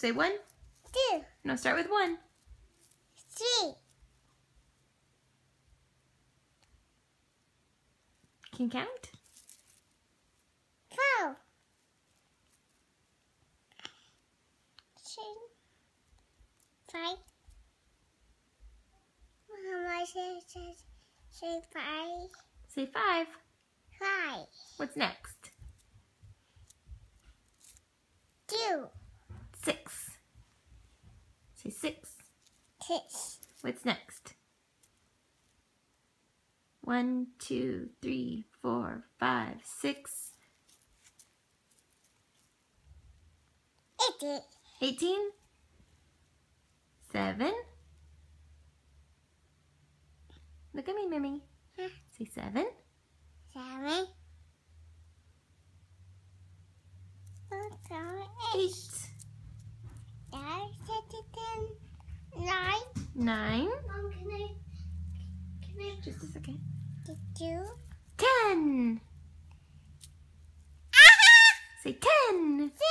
Say one. two, No, start with one. three, Can you count? four, six, five. Mama says, says, say five, Say five. five, What's next? Six. Six. What's next? One, two, three, four, five, six. 18. 18? 7? Look at me, Mimi. Huh? Say 7. 7. Eight. Nine. Nine. Mom, can I, can I Just a second. do? Ten. Say ten. Ten.